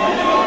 Amen.